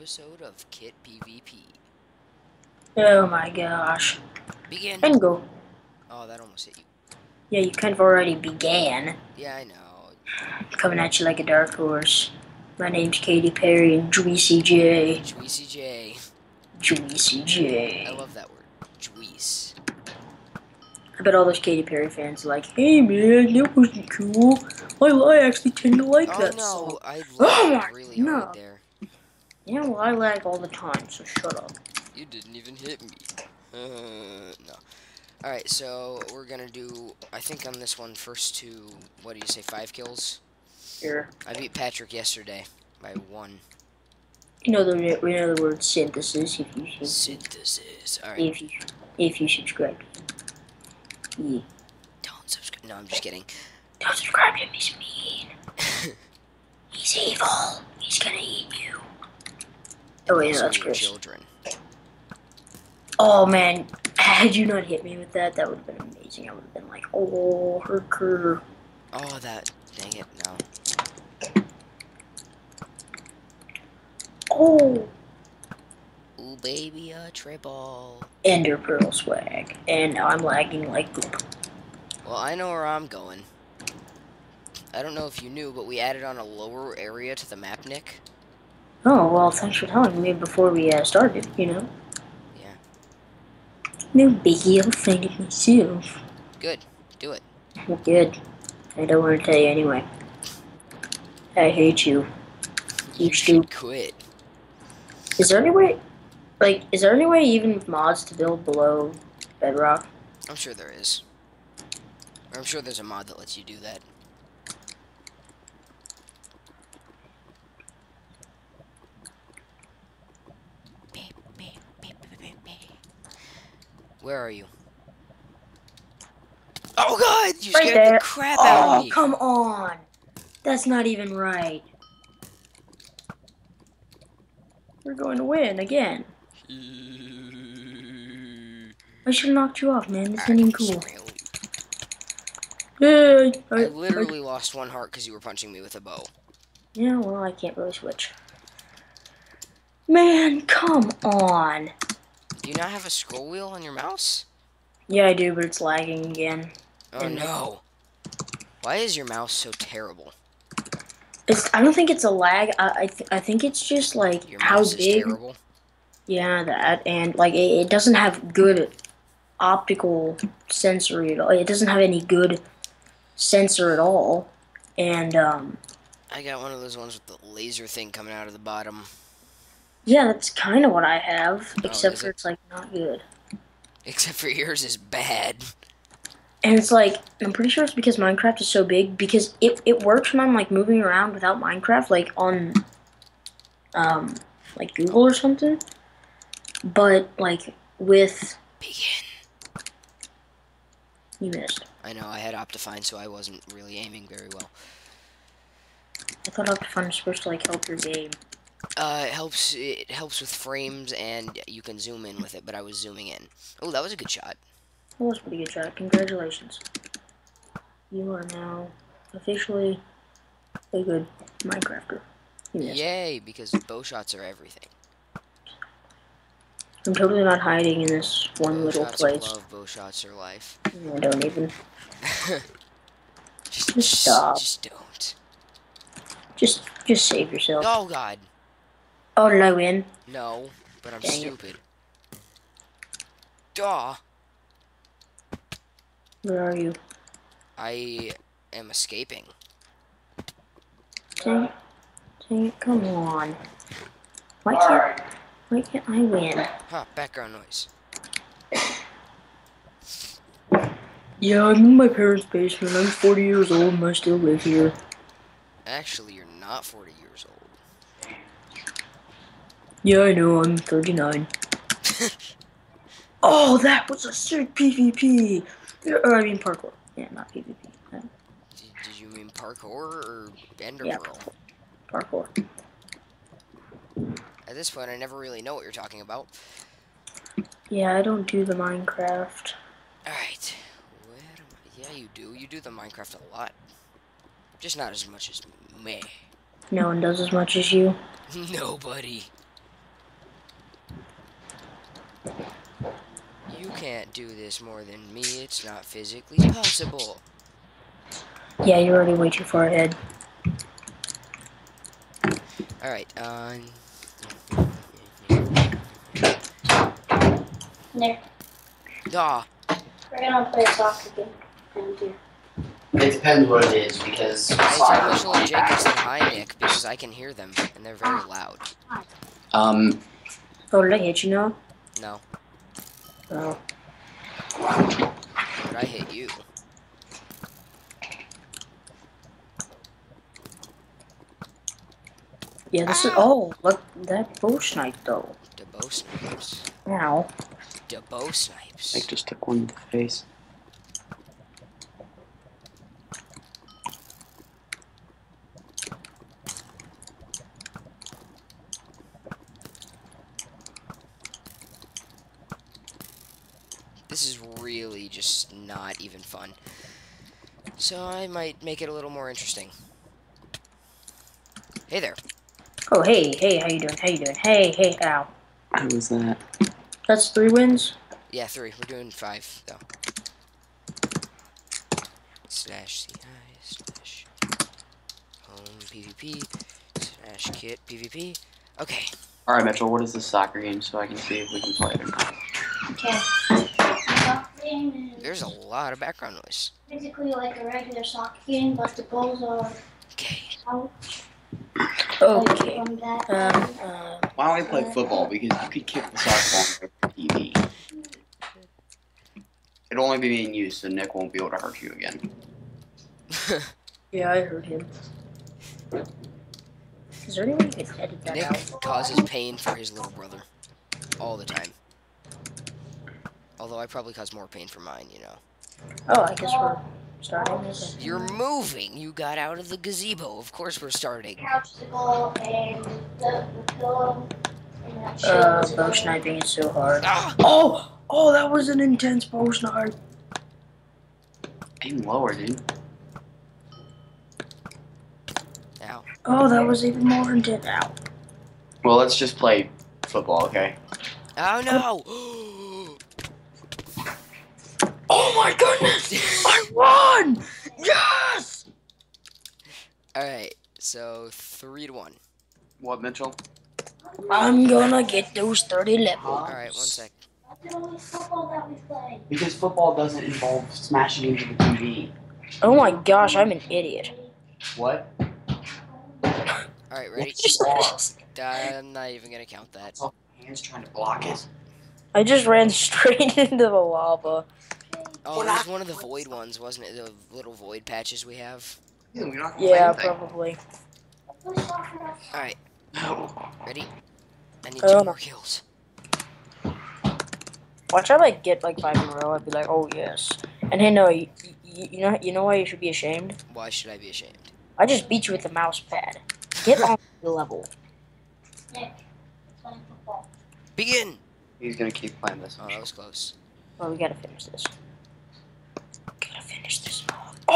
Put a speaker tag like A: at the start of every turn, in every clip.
A: episode of Kit PvP.
B: Oh my gosh.
A: Begin.
B: And go.
A: Oh, that almost hit you.
B: Yeah, you kind of already began.
A: Yeah, I know.
B: Coming at you like a dark horse. My name's Katy Perry and Juicy J.
A: Juicy J.
B: Juicy
A: I
B: J.
A: love that word. Juice.
B: I bet all those Katy Perry fans are like, hey man, that wasn't cool. I, I actually tend to like
A: Oh
B: that
A: no,
B: song.
A: I
B: Oh my-
A: really
B: no.
A: there.
B: Yeah, well, I lag all the time, so shut up.
A: You didn't even hit me. Uh, no. Alright, so we're gonna do, I think on this one, first two, what do you say, five kills?
B: Here.
A: I beat Patrick yesterday by one.
B: You know the in other words, synthesis. If you should,
A: Synthesis. Alright,
B: if you if you subscribe. Yeah.
A: don't subscribe. No, I'm just kidding.
B: Don't subscribe to him. He's mean. He's evil. He's gonna eat you. Oh, yeah, that's gross.
A: children.
B: Oh man, had you not hit me with that, that would have been amazing. I would have been like, oh, her.
A: Oh, that, dang it, no.
B: Oh,
A: Ooh, baby, a triple.
B: Ender Pearl swag, and I'm lagging like poop.
A: Well, I know where I'm going. I don't know if you knew, but we added on a lower area to the map, Nick.
B: Oh well, thanks for telling me before we uh, started. You know.
A: Yeah.
B: No biggie, I'll find it myself.
A: Good. Do it.
B: Good. I don't want to tell you anyway. I hate you. You
A: You should quit.
B: Is there any way, like, is there any way even with mods to build below bedrock?
A: I'm sure there is. I'm sure there's a mod that lets you do that. Where are you? Oh god! You
B: Right
A: scared
B: there.
A: the crap oh, out
B: Oh,
A: of me!
B: come on! That's not even right. We're going to win again. I should have knocked you off, man. This isn't even cool. Hey,
A: I
B: I,
A: literally lost one heart because you were punching me with a bow.
B: yeah, well, I can't really switch. Man, come on.
A: Do you not have a scroll wheel on your mouse?
B: Yeah, I do, but it's lagging again.
A: Oh
B: And-
A: no. Why is your mouse so terrible?
B: It's. I don't think it's a lag. I I, th- I think it's just like
A: Your
B: how
A: mouse is
B: big.
A: terrible.
B: Yeah, that and like it, it doesn't have good optical sensory at all. It doesn't have any good sensor at all. And um,
A: I got one of those ones with the laser thing coming out of the bottom.
B: Yeah, that's kind of what I have, except
A: Oh, is
B: for
A: it?
B: it's like not good.
A: Except for yours is bad.
B: And it's like I'm pretty sure it's because Minecraft is so big because it it works when I'm like moving around without Minecraft, like on um like Google or something. But like with
A: Begin.
B: you missed.
A: I know, I had Optifine, so I wasn't really aiming very well.
B: I thought Optifine was supposed to like help your game.
A: Uh, it helps. It helps with frames, and you can zoom in with it. But I was zooming in. Oh, that was a good shot.
B: That was a pretty good shot. Congratulations. You are now officially a good Minecrafter. Missed.
A: Yay! Because bow shots are everything.
B: I'm totally not hiding in this one
A: Bow
B: little
A: shots are
B: place.
A: love. Bow shots are life.
B: I don't even.
A: Just,
B: Just stop.
A: Just don't.
B: Just, just save yourself.
A: Oh God.
B: Oh, did I win?
A: No, but I'm
B: Dang it.
A: stupid. Duh.
B: Where are you?
A: I am escaping.
B: Dang it. Dang it. Come on. Why can't, why can't I win?
A: Huh, background noise.
B: Yeah, I'm in my parents' basement. I'm 40 years old and I still live here.
A: Actually, you're not 40 years old.
B: Yeah, I know. I'm 39. oh, that was a sick PvP. Or, I mean parkour. Yeah, not PvP. Uh,
A: Did, did you mean parkour or Ender
B: Yeah.
A: Pearl?
B: parkour.
A: At this point, I never really know what you're talking about.
B: Yeah, I don't do the Minecraft.
A: Alright. Where am I? Yeah, you do. You do the Minecraft a lot. Just not as much as me.
B: No one does as much as you.
A: Nobody. Can't do this more than me. It's not physically possible.
B: Yeah, you're already way too far ahead.
A: Alright, uh...
C: Nick,
A: Ah,
C: we're gonna play soccer game. And do.
D: It depends what it is because
A: I tell
D: soccer is
A: Mitchell and
D: one
A: Jacob hi, Nick, because I can hear them, and they're very loud.
D: Um,
B: Oh, did I hit you now?
A: No,
B: Oh.
A: but I hit you.
B: Yeah, this is. Oh, look, that bow snipe though.
A: The bow snipes.
B: Ow.
A: The bow snipes.
D: I just took one in the face.
A: This is really just not even fun. So I might make it a little more interesting. Hey there.
B: Oh, hey, hey, how you doing? How you doing? Hey, hey, ow.
D: How was that?
B: That's three wins.
A: Yeah, three. We're doing five, though. Slash CI slash home PvP slash kit PvP. Okay.
D: All right, Mitchell. What is this soccer game so I can see if we can play it or not?
C: Okay. Soccer game is
A: There's a lot of background noise.
C: basically like a regular soccer game, but the balls are
A: Okay.
C: out
B: Okay.
C: like.
B: Um, uh,
D: Why don't we play football? Because you could kick the soccer ball on TV. It'll only be me and you, so Nick won't be able to hurt you again.
B: yeah, I heard him. Is there any way you can edit that
A: Nick
B: out?
A: causes pain for his little brother. All the time. Although I probably cause more pain for mine, you know.
B: Oh, I guess we're starting. Okay.
A: You're moving. You got out of the gazebo. Of course we're starting.
C: couch to go and the, the pillow and that shit.
B: Uh, bow sniping is so hard.
A: Ah!
B: Oh, oh, that was an intense bow snipe.
D: Aim lower, dude.
A: Ow.
B: Oh, that was even more intense. Ow.
D: Well, let's just play football, okay?
A: Oh no!
B: Oh my goodness! I won! Yes!
A: Alright, so three to one.
D: What, Mitchell?
B: I'm gonna get those 30 levels.
A: Alright, one sec.
C: That's the only football that we play.
D: Because football doesn't involve smashing into the TV.
B: Oh my gosh, I'm an idiot.
D: What?
A: Alright, ready? I'm not even gonna count that.
D: Hands trying to block it.
B: I just ran straight into the lava.
A: Oh, it was one of the void ones, wasn't it? The little void patches we have.
D: Yeah, we're not
B: Yeah, probably.
A: Alright,
D: No.
A: ready? I need
B: Oh,
A: two
B: no.
A: more kills.
B: Watch I like get like five in a row. I'd be like, oh yes. And hey, no, you, you, you know you know why you should be ashamed?
A: Why should I be ashamed?
B: I just beat you with the mouse pad. Get on the level.
C: Nick.
A: Begin!
D: He's gonna keep playing this.
A: Oh, that was close.
B: Well, we gotta finish this.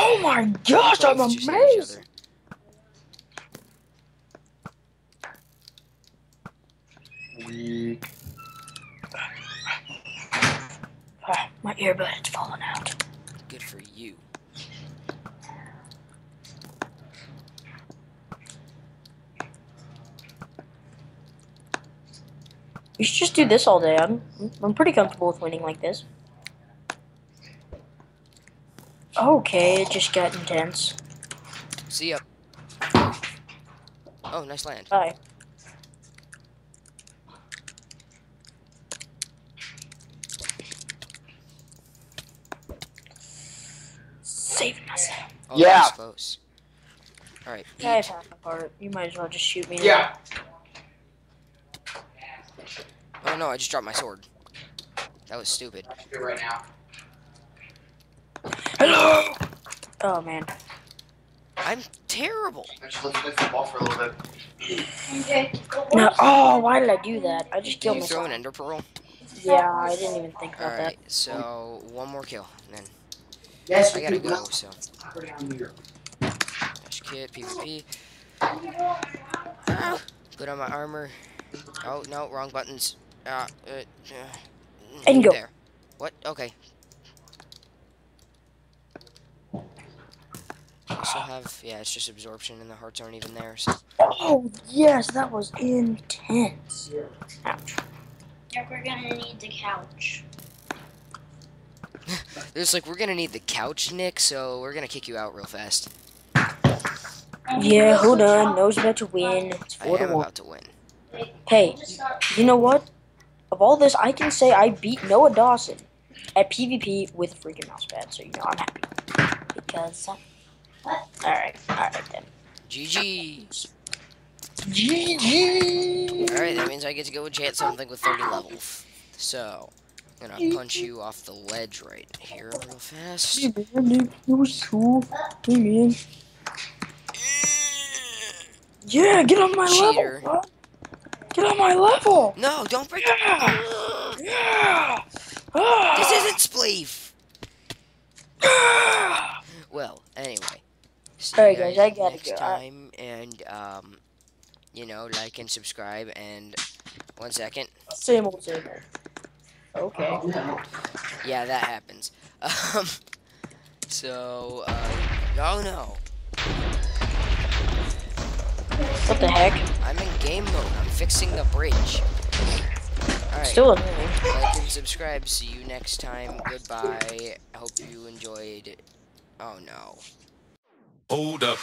B: Gotta finish this. Oh my gosh, I'm
A: Both just hit each
B: amazed.
D: Weak.
B: Ah, my earbud is falling out.
A: Good for you.
B: We should just do this all day. I'm I'm pretty comfortable with winning like this. Okay, it just got intense.
A: See ya. Oh, nice land.
B: Bye. Saving myself.
A: Oh,
D: Yeah.
A: that close. Alright,
B: I have
A: eat.
B: half a heart. You might as well just shoot me. now.
D: Yeah.
A: Oh no, I just dropped my sword. That was stupid.
D: right now.
B: Hello. Oh man.
A: I'm terrible.
D: Let's play football for a little bit.
C: MJ, go
B: No.
C: watch.
B: Oh, why did I do that? I just
A: Did
B: killed
A: you throw
B: myself.
A: an ender pearl?
B: Yeah, I didn't even think about
A: Alright, so one more kill. And then
D: Yes,
A: I gotta go, so.
D: down here.
A: Dash kit, PvP. Ah, Put on my armor. Oh, no, wrong buttons. Ah, uh, uh,
B: And go.
A: There. What? Okay. Also have yeah, it's just absorption, and the hearts aren't even there. So
B: Oh yes, that was intense. Ouch.
C: Yeah, we're gonna need the couch.
A: it's like we're gonna need the couch, Nick. So we're gonna kick you out real fast.
B: Yeah, hold on. No's about to win. It's
A: I
B: four to
A: am
B: one.
A: to win.
B: Hey, you know what? Of all this, I can say I beat Noah Dawson at PvP with a freaking mousepad, so you know I'm happy. Because. Alright, alright then.
A: GG.
B: GG!
A: All right, that means I get to go enchant something with 30 levels. So I'm gonna punch you off the ledge right here real fast.
B: Hey man, dude, it was cool. Yeah, get on my
A: Cheater.
B: level. Get on my level.
A: No, don't break
B: Yeah.
A: it.
B: Yeah. Ah.
A: This isn't Spleef.
B: Ah.
A: Well, anyway. See
B: Alright, guys, I gotta
A: next
B: go.
A: Time, and um, you know, like and subscribe. And one second.
B: Same old, same old. Okay.
A: Yeah, that happens. Um, so, uh, oh no,
B: What the heck?
A: I'm in game mode. I'm fixing the bridge. All right.
B: Still annoying.
A: like and subscribe. See you next time. Goodbye. I hope you enjoyed. Oh no.
E: Hold up.